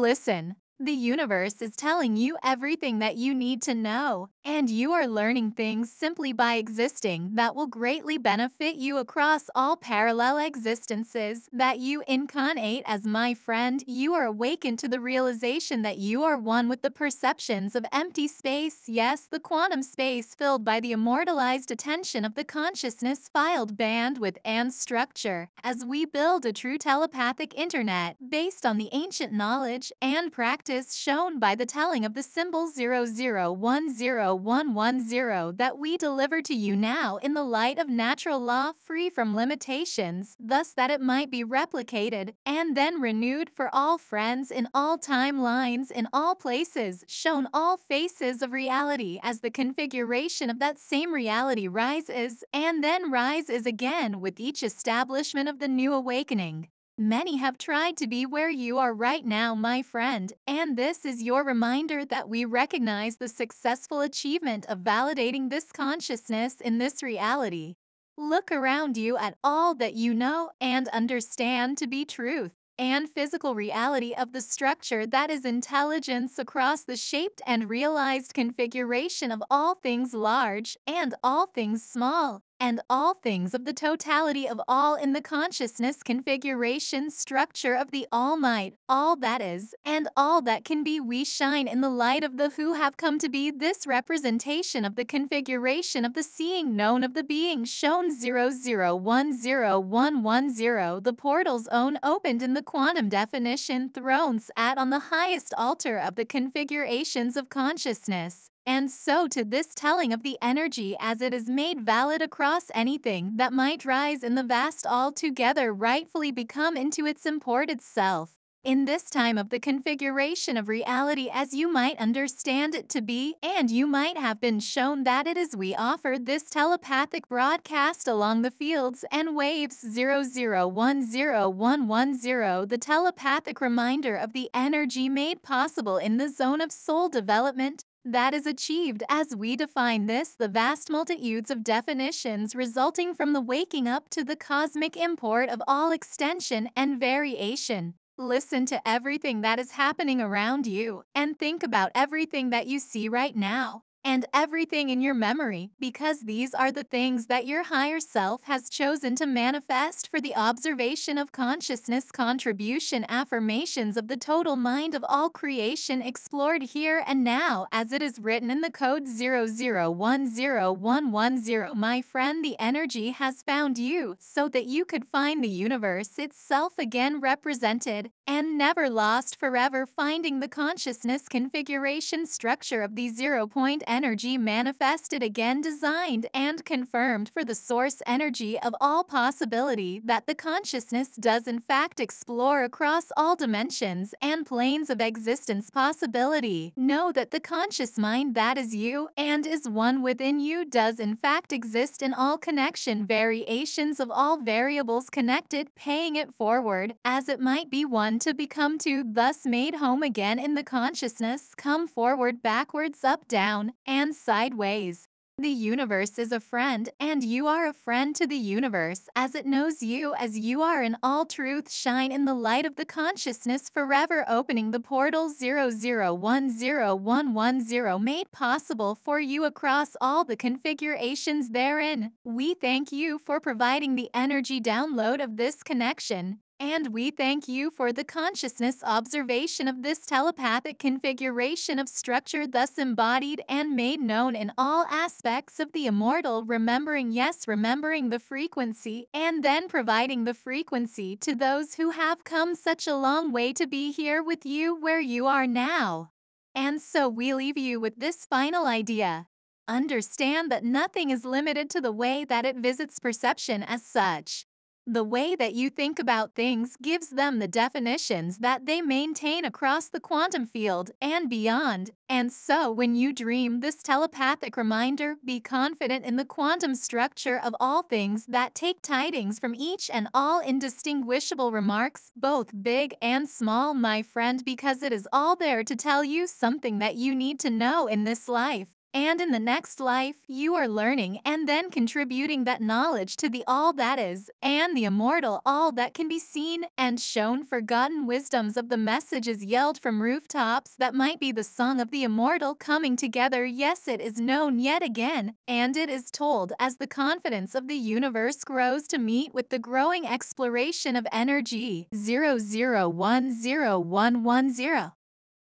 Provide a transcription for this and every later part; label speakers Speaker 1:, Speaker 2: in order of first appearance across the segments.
Speaker 1: Listen, the universe is telling you everything that you need to know, and you are learning things simply by existing that will greatly benefit you across all parallel existences that you incarnate as my friend. You are awakened to the realization that you are one with the perceptions of empty space, yes, the quantum space filled by the immortalized attention of the consciousness filed bandwidth and structure. As we build a true telepathic internet based on the ancient knowledge and practice practice shown by the telling of the symbol 0010110 that we deliver to you now in the light of natural law free from limitations, thus that it might be replicated and then renewed for all friends in all timelines in all places, shown all faces of reality as the configuration of that same reality rises and then rises again with each establishment of the new awakening. Many have tried to be where you are right now, my friend, and this is your reminder that we recognize the successful achievement of validating this consciousness in this reality. Look around you at all that you know and understand to be truth and physical reality of the structure that is intelligence across the shaped and realized configuration of all things large and all things small and all things of the totality of all in the consciousness configuration structure of the All Might, all that is, and all that can be. We shine in the light of the who have come to be this representation of the configuration of the seeing known of the being shown 0010110. The portal's own opened in the quantum definition thrones at on the highest altar of the configurations of consciousness. And so to this telling of the energy as it is made valid across anything that might rise in the vast altogether rightfully become into its imported self. In this time of the configuration of reality as you might understand it to be, and you might have been shown that it is we offered this telepathic broadcast along the fields and waves 0010110, the telepathic reminder of the energy made possible in the zone of soul development, that is achieved as we define this the vast multitudes of definitions resulting from the waking up to the cosmic import of all extension and variation. Listen to everything that is happening around you and think about everything that you see right now and everything in your memory, because these are the things that your higher self has chosen to manifest for the observation of consciousness contribution affirmations of the total mind of all creation explored here and now as it is written in the code 0010110. My friend, the energy has found you so that you could find the universe itself again represented and never lost forever finding the consciousness configuration structure of the zero point energy manifested again designed and confirmed for the source energy of all possibility that the consciousness does in fact explore across all dimensions and planes of existence possibility. Know that the conscious mind that is you and is one within you does in fact exist in all connection variations of all variables connected paying it forward as it might be one to become two, thus made home again in the consciousness, come forward, backwards, up, down, and sideways. The universe is a friend, and you are a friend to the universe as it knows you as you are in all truth. Shine in the light of the consciousness forever, opening the portal 0010110 made possible for you across all the configurations therein. We thank you for providing the energy download of this connection. And we thank you for the consciousness observation of this telepathic configuration of structure thus embodied and made known in all aspects of the immortal remembering yes remembering the frequency and then providing the frequency to those who have come such a long way to be here with you where you are now. And so we leave you with this final idea. Understand that nothing is limited to the way that it visits perception as such. The way that you think about things gives them the definitions that they maintain across the quantum field and beyond. And so, when you dream this telepathic reminder, be confident in the quantum structure of all things that take tidings from each and all indistinguishable remarks, both big and small, my friend, because it is all there to tell you something that you need to know in this life And in the next life, you are learning and then contributing that knowledge to the all that is, and the immortal all that can be seen and shown forgotten wisdoms of the messages yelled from rooftops that might be the song of the immortal coming together. Yes, it is known yet again, and it is told as the confidence of the universe grows to meet with the growing exploration of energy. 0010110.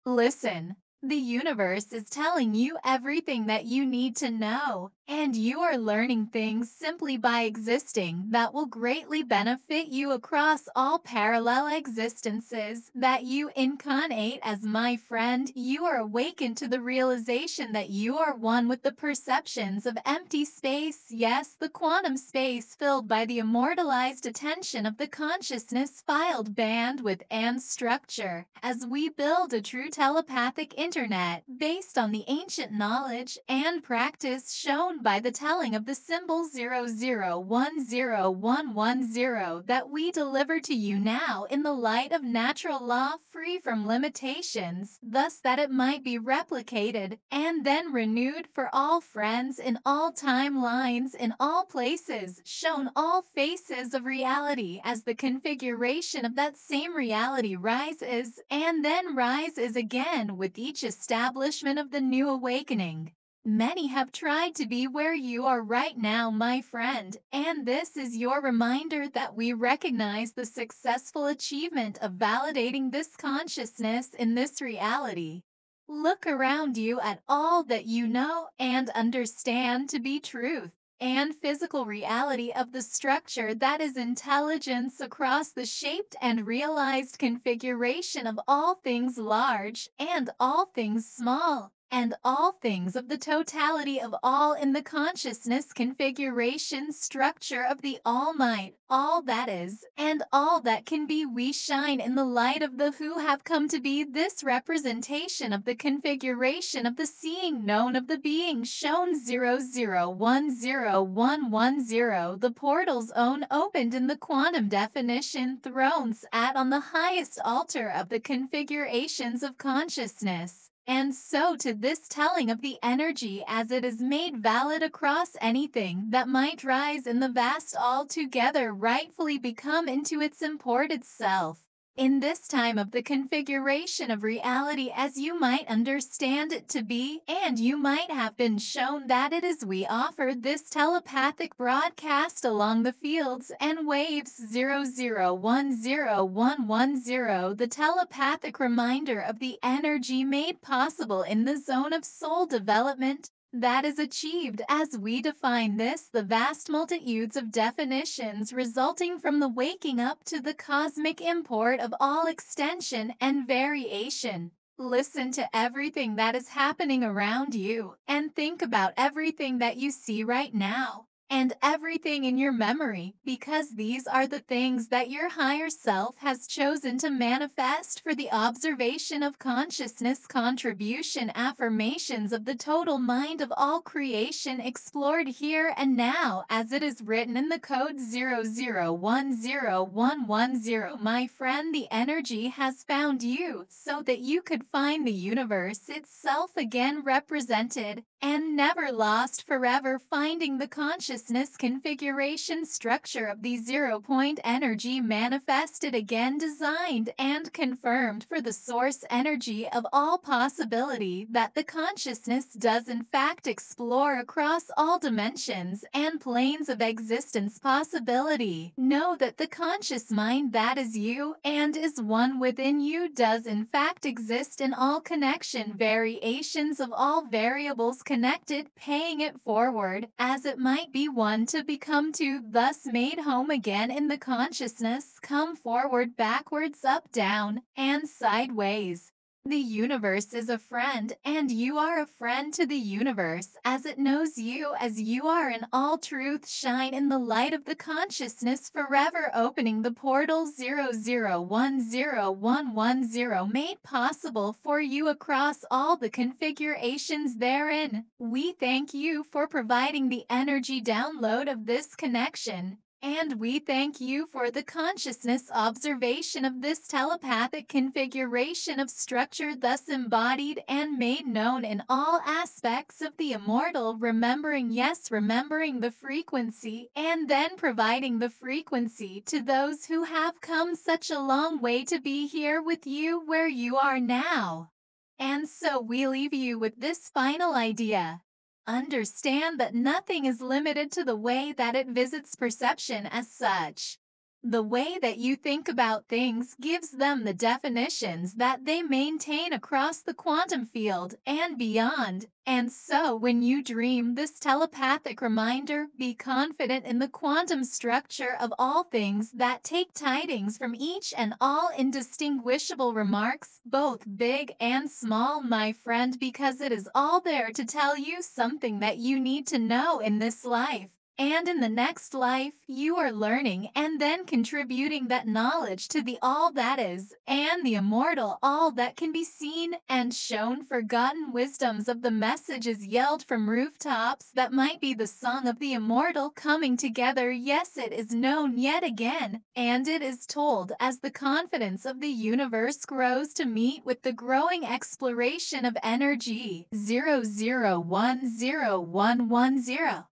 Speaker 1: Listen. The universe is telling you everything that you need to know, and you are learning things simply by existing that will greatly benefit you across all parallel existences that you incarnate as my friend. You are awakened to the realization that you are one with the perceptions of empty space, yes, the quantum space filled by the immortalized attention of the consciousness filed bandwidth and structure. As we build a true telepathic internet based on the ancient knowledge and practice by the telling of the symbol 0010110 that we deliver to you now in the light of natural law free from limitations, thus that it might be replicated and then renewed for all friends in all timelines in all places, shown all faces of reality as the configuration of that same reality rises and then rises again with each establishment of the new awakening. Many have tried to be where you are right now, my friend, and this is your reminder that we recognize the successful achievement of validating this consciousness in this reality. Look around you at all that you know and understand to be truth and physical reality of the structure that is intelligence across the shaped and realized configuration of all things large and all things small and all things of the totality of all in the consciousness configuration structure of the All Might, all that is, and all that can be. We shine in the light of the who have come to be this representation of the configuration of the seeing known of the being shown 0010110. The portal's own opened in the quantum definition thrones at on the highest altar of the configurations of consciousness. And so to this telling of the energy as it is made valid across anything that might rise in the vast altogether rightfully become into its imported self in this time of the configuration of reality as you might understand it to be, and you might have been shown that it is we offered this telepathic broadcast along the fields and waves 0010110, the telepathic reminder of the energy made possible in the zone of soul development, that is achieved as we define this the vast multitudes of definitions resulting from the waking up to the cosmic import of all extension and variation. Listen to everything that is happening around you and think about everything that you see right now and everything in your memory, because these are the things that your higher self has chosen to manifest for the observation of consciousness contribution affirmations of the total mind of all creation explored here and now as it is written in the code 0010110. My friend, the energy has found you so that you could find the universe itself again represented and never lost forever finding the consciousness configuration structure of the zero-point energy manifested again designed and confirmed for the source energy of all possibility that the consciousness does in fact explore across all dimensions and planes of existence possibility. Know that the conscious mind that is you and is one within you does in fact exist in all connection variations of all variables connected, paying it forward, as it might be one to become two, thus made home again in the consciousness, come forward, backwards, up, down, and sideways. The universe is a friend, and you are a friend to the universe, as it knows you as you are in all truth. Shine in the light of the consciousness, forever opening the portal 0010110 made possible for you across all the configurations therein. We thank you for providing the energy download of this connection. And we thank you for the consciousness observation of this telepathic configuration of structure thus embodied and made known in all aspects of the immortal remembering yes remembering the frequency and then providing the frequency to those who have come such a long way to be here with you where you are now. And so we leave you with this final idea. Understand that nothing is limited to the way that it visits perception as such. The way that you think about things gives them the definitions that they maintain across the quantum field and beyond. And so when you dream this telepathic reminder, be confident in the quantum structure of all things that take tidings from each and all indistinguishable remarks, both big and small, my friend, because it is all there to tell you something that you need to know in this life. And in the next life, you are learning and then contributing that knowledge to the all that is, and the immortal all that can be seen and shown forgotten wisdoms of the messages yelled from rooftops that might be the song of the immortal coming together. Yes, it is known yet again, and it is told as the confidence of the universe grows to meet with the growing exploration of energy. 00101110.